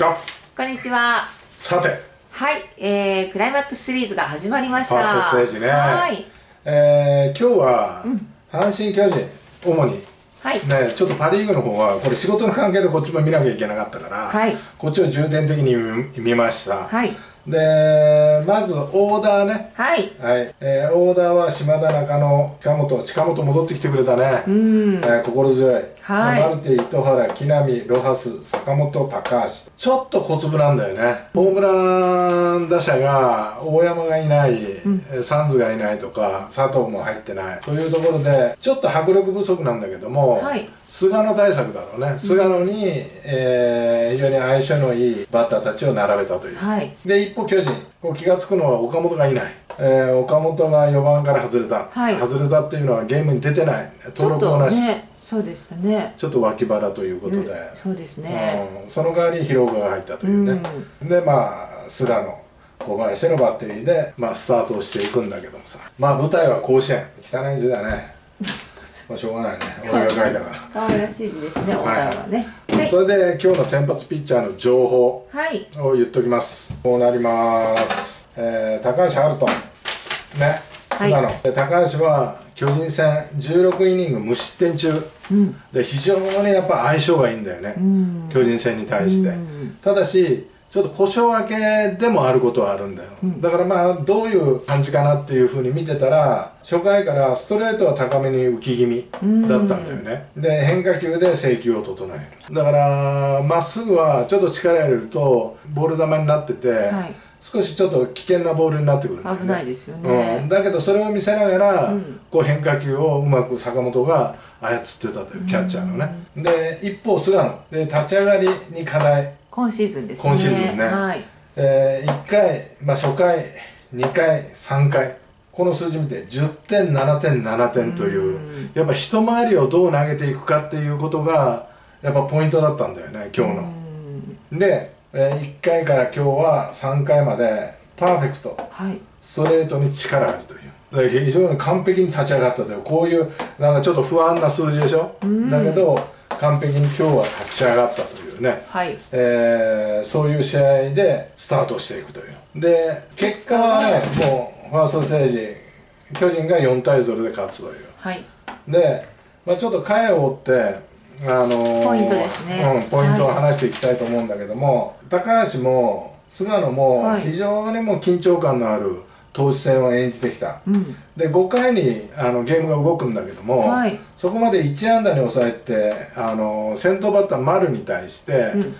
じゃこんにちは。さてはい、えー、クライマックスシリーズが始まりました。ファーストステージねはい。えー、今日は阪神・巨人主にはい。ねちょっとパ・リーグの方はこれ仕事の関係でこっちも見なきゃいけなかったから、はいこっちを重点的に見見ました、はい。でまずオーダーね。はい。はい、えーオーダーは島田中野近本近本戻ってきてくれたね、うん。えー心強い、はい。マルティ糸原木浪ロハス坂本高橋。ちょっと小粒なんだよね。ホームラン打者が大山がいない、えーサンズがいないとか佐藤も入ってない。というところでちょっと迫力不足なんだけども、はい。菅野対策だろうね。菅野に、えー非常に相性のいいバッターたちを並べたという、はい。で一方巨人。こう気が付くのは岡本がいない、えー岡本が4番から外れた、はい。外れたっていうのはゲームに出てない。登録もなし。そうでしたね。ちょっと脇腹ということで、うんそうですね。うん。その代わり広岡が入ったというね、でまあ菅野小林のバッテリーで、まあ、スタートをしていくんだけどもさ。まあ舞台は甲子園。汚い字だね まあしょうがないね。俺が書いたから。可愛らしい字ですね、オーダーはね。はい。それで今日の先発ピッチャーの情報はい。を言っておきます。こうなります、えー高橋遥人ね。はい。菅野、で高橋は巨人戦16イニング無失点中。うん。で非常にやっぱ相性がいいんだよね、うん。巨人戦に対して、うん。ただしちょっと故障明けでもあることはあるんだよ、だからまあどういう感じかなっていうふうに見てたら初回からストレートは高めに浮き気味だったんだよね、で変化球で制球を整える。だからまっすぐはちょっと力入れるとボール球になってて、はい。少しちょっと危険なボールになってくるんだよね。危ないですよね。うん、だけどそれを見せながら、うん。こう変化球をうまく坂本が操ってたというキャッチャーのね、で一方菅野。で立ち上がりに課題今シーズンですね。今シーズンねはい。えー1回、まあ、初回2回3回この数字見て10点7点7点というやっぱ一回りをどう投げていくかっていうことがやっぱポイントだったんだよね今日の。うんで、え1回から今日は3回までパーフェクトはい。ストレートに力あるというで非常に完璧に立ち上がったというこういうなんかちょっと不安な数字でしょ、だけど完璧に今日は立ち上がったというね、はい。えーそういう試合でスタートしていくという。で結果はねもうファーストステージ巨人が4対0で勝つという。はい。で、まあ、ちょっと回を追ってあのーポイントですね。うん、ポイントを話していきたいと思うんだけども、高橋も菅野もはい。非常にもう緊張感のある投手戦を演じてきた、うん。で5回にあのゲームが動くんだけども、はいそこまで1安打に抑えてあの先頭バッター丸に対して、うん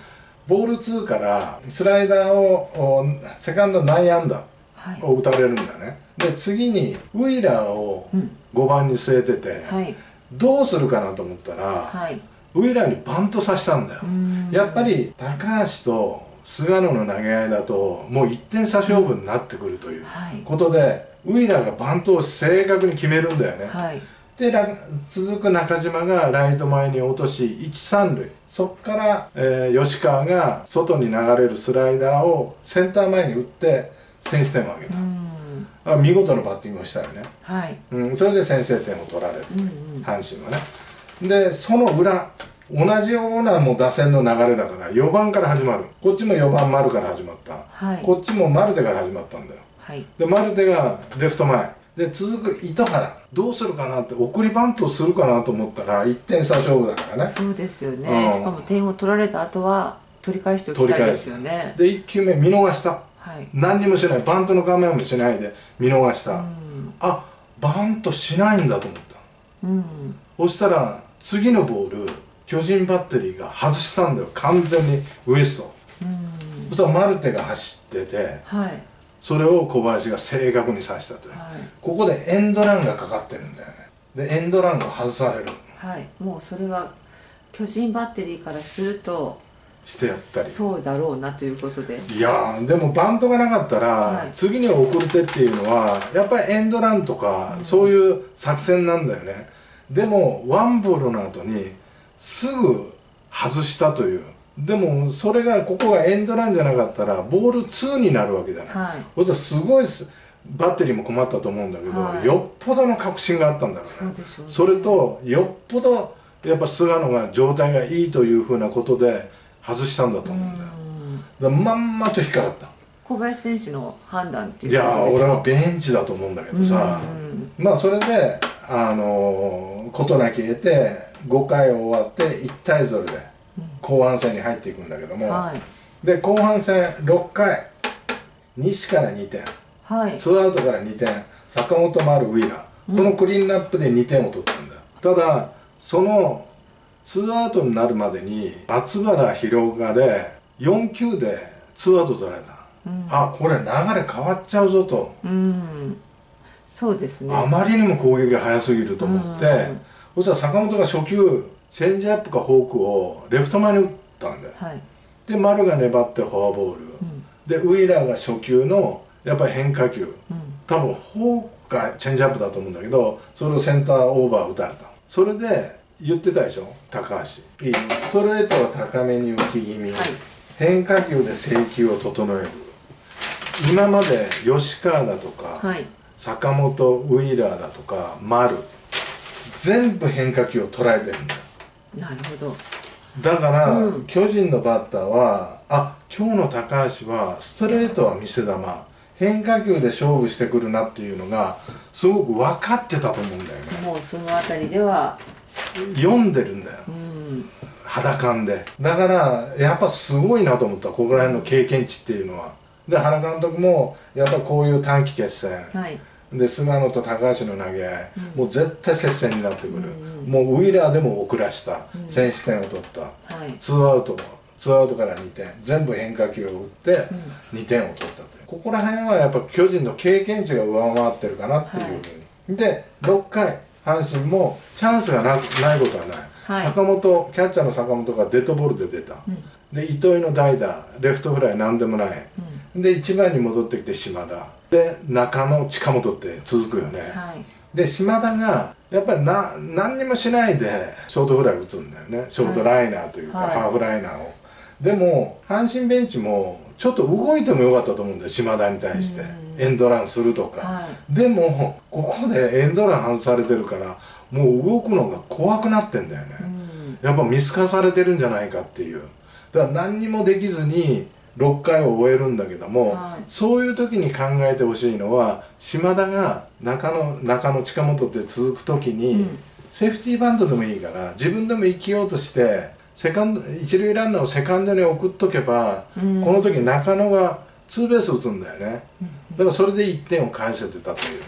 ボール2からスライダーをおセカンド内野安打はい。を打たれるんだねで次にウィーラーをうん5番に据えてて、はい。どうするかなと思ったら、はい。ウィーラーにバントさせたんだよ、んやっぱり高橋と菅野の投げ合いだともう1点差勝負になってくるというはいことで、ウィーラーがバントを正確に決めるんだよね、はい。でら続く中島がライト前に落とし一三塁そこから、えー吉川が外に流れるスライダーをセンター前に打って先取点を挙げた、うん。あ見事なバッティングをしたよね、はい。うん、それで先制点を取られる、うんうん。阪神はねでその裏同じようなもう打線の流れだから4番から始まる。こっちも4番丸から始まった、はい。こっちもマルテから始まったんだよ。はい。でマルテがレフト前。で続く糸原。どうするかなって送りバントをするかなと思ったら1点差勝負だからね。そうですようん。ね。しかも点を取られた後は取り返しておきたいですよね。で1球目見逃した。はい。何にもしない。バントの構えもしないで見逃した、うん。あバントしないんだと思った。うん。そしたら次のボール巨人バッテリーが外したんだよ完全にウエストうん。そしたらマルテが走っててはい。それを小林が正確に刺したという、はい。ここでエンドランがかかってるんだよねでエンドランが外されるはい。もうそれは巨人バッテリーからするとしてやったりそうだろうなということで。いやーでもバントがなかったら、はい次に送る手っていうのはやっぱりエンドランとか、そういう作戦なんだよねでもワンボールの後にすぐ外したという。でもそれがここがエンドランじゃなかったらボール2になるわけじゃない、はい。そしたらすごいすバッテリーも困ったと思うんだけど、はい。よっぽどの確信があったんだろうね。ね。それとよっぽどやっぱ菅野が状態がいいというふうなことで外したんだと思うんだよ、うん。でまんまと引っかかった。小林選手の判断っていういや俺はベンチだと思うんだけどさ、うん。まあそれであの事なき得て5回終わって1対0で後半戦に入っていくんだけども、はい。で後半戦6回。西から2点。はい。ツーアウトから2点。坂本丸ウィーラー、このクリーンナップで2点を取ったんだ。ただそのツーアウトになるまでに松原広岡で4球でツーアウト取られた、あこれ流れ変わっちゃうぞと、うん。そうですね。あまりにも攻撃が早すぎると思って、うんそしたら坂本が初球チェンジアップかフォークをレフト前に打ったんだよ。はい。で丸が粘ってフォアボール、ん。でウィーラーが初球のやっぱり変化球、うん。多分フォークかチェンジアップだと思うんだけどそれをセンターオーバー打たれた。それで言ってたでしょ高橋。ストレートは高めに浮き気味、はい。変化球で制球を整える。今まで吉川だとか、はい。坂本ウィーラーだとか丸全部変化球を捉えてるんだよ。なるほど。だから、うん。巨人のバッターはあ今日の高橋はストレートは見せ球。変化球で勝負してくるなっていうのがすごく分かってたと思うんだよね。もうそのあたりでは。読んでるんだよ。うん。肌感で。だからやっぱすごいなと思った。ここら辺の経験値っていうのは。で原監督もやっぱこういう短期決戦、はいで菅野と高橋の投げ合い、もう絶対接戦になってくる、うんもうウィーラーでも遅らした、先取点を取った。はい。ツーアウトもツーアウトから2点。全部変化球を打って2点を取ったという。ここら辺はやっぱ巨人の経験値が上回ってるかなっていうふうに、で6回阪神もチャンスがなないことはない、はい。坂本キャッチャーの坂本がデッドボールで出た、で糸井の代打レフトフライなんでもない、で1番に戻ってきて島田で中野近本って続くよね、はい。で島田がやっぱりな何にもしないでショートフライ打つんだよね。ショートライナーというか、はい。ハーフライナーを。でも阪神ベンチもちょっと動いてもよかったと思うんだよ島田に対して。エンドランするとか、はでもここでエンドラン外されてるからもう動くのが怖くなってんだよね、うん。やっぱ見透かされてるんじゃないかっていう。だから何にもできずに6回を終えるんだけども、はい。そういう時に考えてほしいのは島田が中野中野近本って続く時に、うん。セーフティーバントでもいいから自分でも生きようとしてセカンド一塁ランナーをセカンドに送っとけば、うん。この時中野がツーベース打つんだよね、だからそれで1点を返せてたという。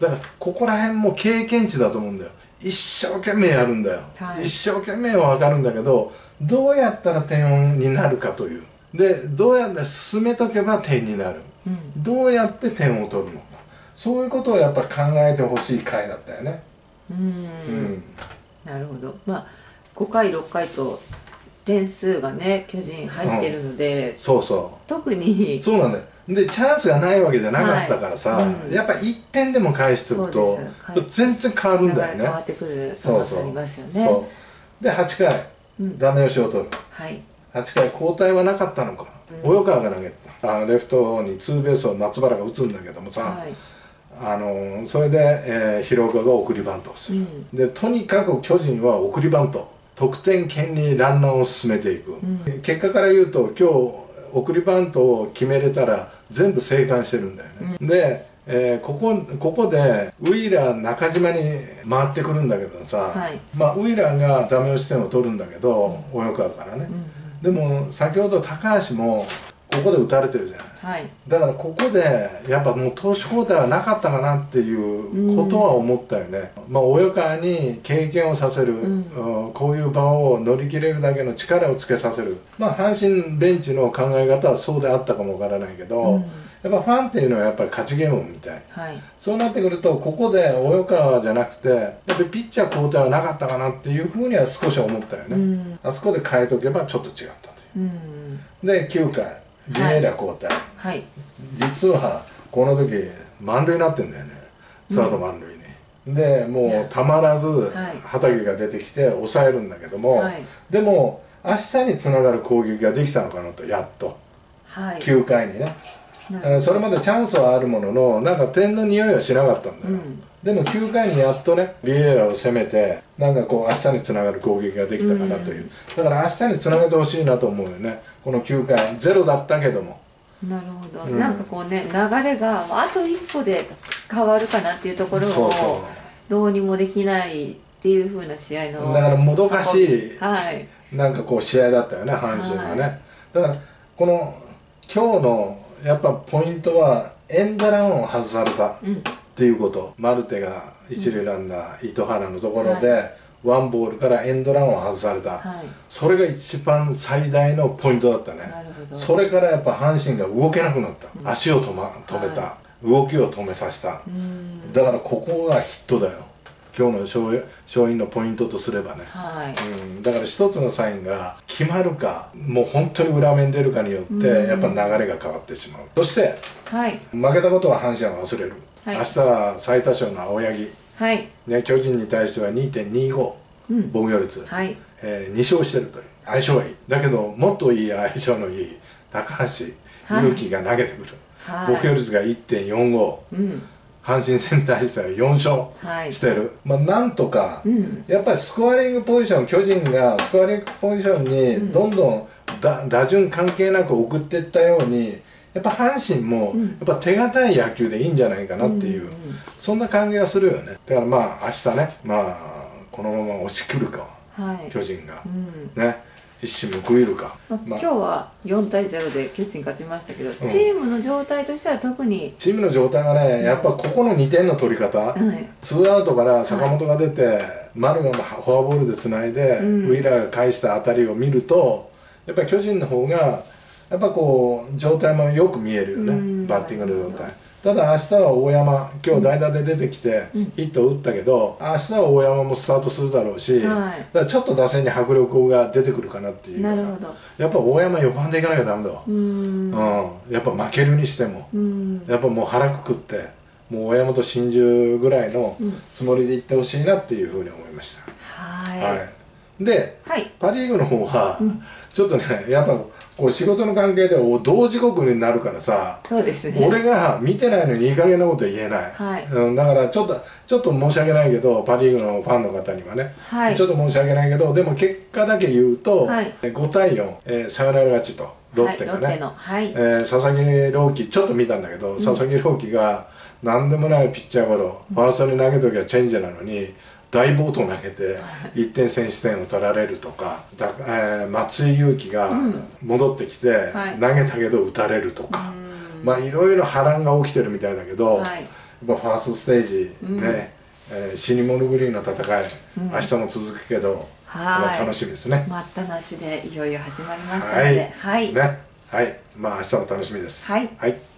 だからここら辺も経験値だと思うんだよ。一生懸命やるんだよ、はい。一生懸命は分かるんだけどどうやったら点になるかというでどうやって進めとけば点になる。うん。どうやって点を取るのか。そういうことをやっぱ考えてほしい回だったよね。ううん。んなるほど。まあ5回6回と点数がね巨人入ってるので、そうそ特に。うそうなんだよ。でチャンスがないわけじゃなかったからさ、はいうん。やっぱ1点でも返しておくと、全然変わるんだよね。変わってくるそうそうますよね。そうで8回、うん。ダメ押しを取る。はい8回交代はなかったのか、及川が投げた。あレフトにツーベースを松原が打つんだけどもさ、はい。あのそれで、えー広岡が送りバントをする、うん。でとにかく巨人は送りバント。得点圏にランナーを進めていく、結果から言うと今日送りバントを決めれたら全部生還してるんだよね、で、えーここここでウィーラー中島に回ってくるんだけどさ、はい。まあ、ウィーラーがダメ押し点を取るんだけど及川からね、でも先ほど高橋もここで打たれてるじゃないはい。だからここでやっぱもう投手交代はなかったかなっていうことは思ったよね、まあ及川に経験をさせる、うん。こういう場を乗り切れるだけの力をつけさせる。まあ阪神ベンチの考え方はそうであったかもわからないけど、うんやっぱファンっていうのはやっぱり勝ちゲームみたいはい。そうなってくるとここで及川じゃなくてやっぱりピッチャー交代はなかったかなっていうふうには少し思ったよね、うん。あそこで変えとけばちょっと違ったという。んうで9回ビエラ交代、はい。実はこの時満塁になってんだよね。ツーアウト満塁に、でもうたまらずはい。畑が出てきて抑えるんだけども、はい。でも明日につながる攻撃ができたのかなとやっと。はい。9回にねそれまでチャンスはあるもののなんか点の匂いはしなかったんだよ、うん。でも9回にやっとねビエラを攻めてなんかこう明日につながる攻撃ができたかなという、だから明日につなげてほしいなと思うよね。この9回ゼロだったけども。なるほど、うん。なんかこうね流れがあと一歩で変わるかなっていうところをそうそう。どうにもできないっていう風な試合のだからもどかしいはい。なんかこう試合だったよね阪神はね、はだからこの今日のやっぱポイントはエンドランを外されたうん。っていうこと。マルテが一塁ランナー、糸原のところで、ワンボールからエンドランを外された、はい。それが一番最大のポイントだったね。それからやっぱ阪神が動けなくなった、うん。足を止,、ま、止めた、は動きを止めさせた、うん。だからここがヒットだよ今日の勝勝因のポイントとすればね、はい。うん、だから一つのサインが決まるかもう本当に裏面出るかによってうん。やっぱ流れが変わってしまう。そしてはい。負けたことは阪神は忘れる、はい。明日は最多勝の青柳、はい。ね、巨人に対しては2.25うん。防御率、はい。えー2勝してるという。相性がいい。だけどもっといい相性のいい高橋はい。勇気が投げてくる、はい。防御率が1.45うん阪神戦に対しては4勝はい。してる、まあなんとか、うん。やっぱりスコアリングポジション巨人がスコアリングポジションにどんどんだ打順関係なく送っていったようにやっぱ阪神もうん。やっぱ手堅い野球でいいんじゃないかなっていう、うんうん。そんな感じがするよね。だからまあ明日ねまあこのまま押し切るか。はい。巨人が。うん。ね一矢報いるか、まあまあ。今日は4対0で巨人勝ちましたけど、チームの状態としては特に、チームの状態がねやっぱここの2点の取り方、はい。ツーアウトから坂本が出て、丸がフォアボールでつないで、うん。ウィーラーが返した当たりを見るとやっぱり巨人の方がやっぱこう状態もよく見えるよね、うん。バッティングの状態ただ明日は大山。今日代打で出てきてうん。ヒットを打ったけど、明日は大山もスタートするだろうし、はい。だからちょっと打線に迫力が出てくるかなっていうな。るほど。やっぱ大山4番でいかなきゃダメだわ、うーん。うん。やっぱ負けるにしても、うん。やっぱもう腹くくってもう親元真珠ぐらいのうん。つもりでいってほしいなっていうふうに思いました、はい。はい。ではい。パ・リーグの方は、うんちょっとねやっぱこう仕事の関係でお同時刻になるからさそうですね。俺が見てないのにいい加減なこと言えない、はい。うん、だからちょっとちょっと申し訳ないけどパ・リーグのファンの方にはね、はい。ちょっと申し訳ないけどでも結果だけ言うと、はい。5対4、えーサヨナラ勝ちとロッテがね、はい、はい、えー佐々木朗希ちょっと見たんだけど、佐々木朗希が何でもないピッチャーゴロ、ファーストに投げときはチェンジなのに大暴投投げて1点先取点を取られるとかだ、えー松井裕樹が戻ってきて、はい。投げたけど打たれるとか、うん。まあいろいろ波乱が起きてるみたいだけど、はい。やっぱファーストステージ、うん。ね、えーシニモルグリーンの戦い、うん。明日も続くけど、はい。まあ楽しみですね。待ったなしでいよいよ始まりましたので。はい、ね、はい、まあ明日も楽しみです。はい。はい